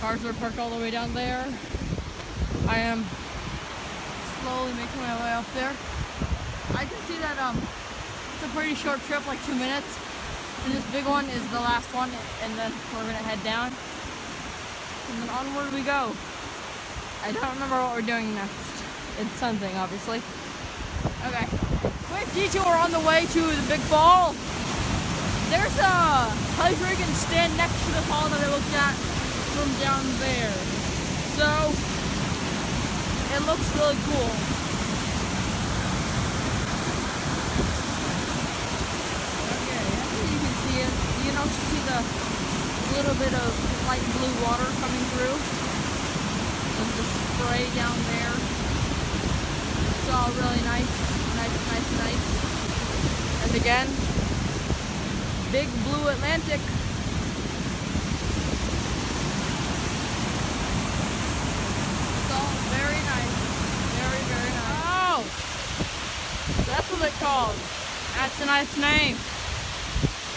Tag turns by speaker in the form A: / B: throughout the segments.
A: Cars are parked all the way down there. I am slowly making my way up there. I can see that um, it's a pretty short trip, like two minutes. And this big one is the last one, and then we're gonna head down. And then onward we go. I don't remember what we're doing next. It's something, obviously. Okay. Quick detour on the way to the big fall. There's a hydrant stand next to the fall that I looked at from down there. So, it looks really cool. Okay, you can see it. You can see the little bit of light blue water coming through. There's the spray down there. It's all really nice, nice, nice, nice. And again, big blue Atlantic. It's all very nice. Very, very nice. Oh! That's what it's called. That's a nice name.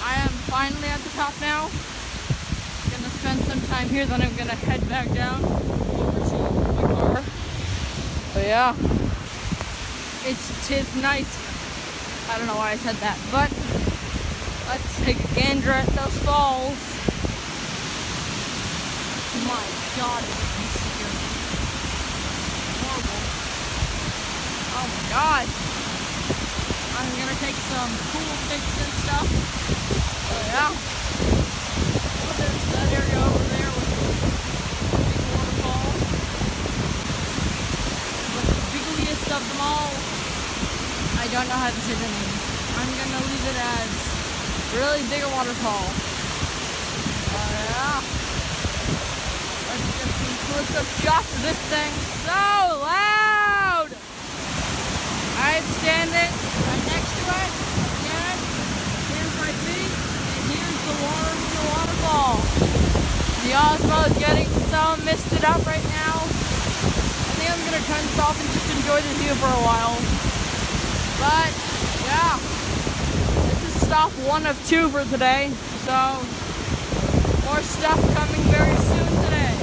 A: I am finally at the top now. I'm Gonna spend some time here, then I'm gonna head back down over to my car. But yeah. It's tis nice. I don't know why I said that, but let's take a gander at those falls. My god, it's. Horrible. Oh my god. I'm gonna take some cool pics and stuff. So yeah. There's that area over there with the big waterfall. But the biggliest of them all, I don't know how to say the name. I'm gonna leave it as really big a waterfall. Oh yeah. Let's get some close-up shots of this thing. So loud! I'm standing right next to it. Again, here's my feet, and here's the water from the waterfall. The Osmo is getting so misted up right now. I think I'm gonna turn this off and just enjoy the view for a while. But yeah, this is stop one of two for today. So more stuff coming very soon today.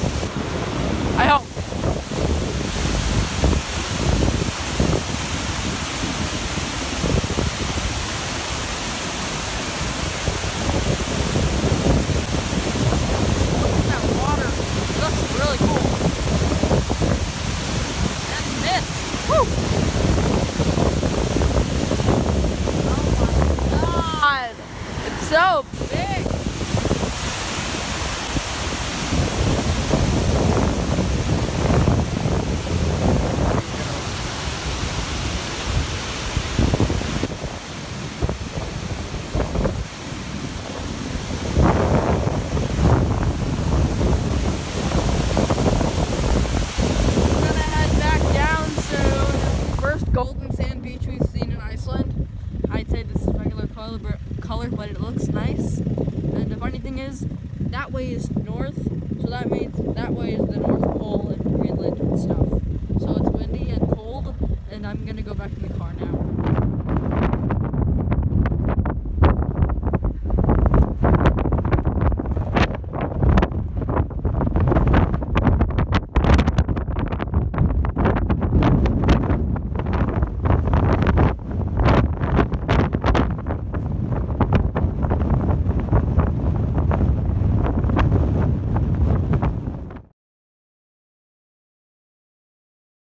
A: I hope. Look at that water. It looks really cool. And mist. Woo! Oh my god. It's so big. We're gonna head back down soon. First golden sand beach we've seen in Iceland. I'd say this is regular color, but- color, but it looks nice. And the funny thing is, that way is north, so that means that way is the North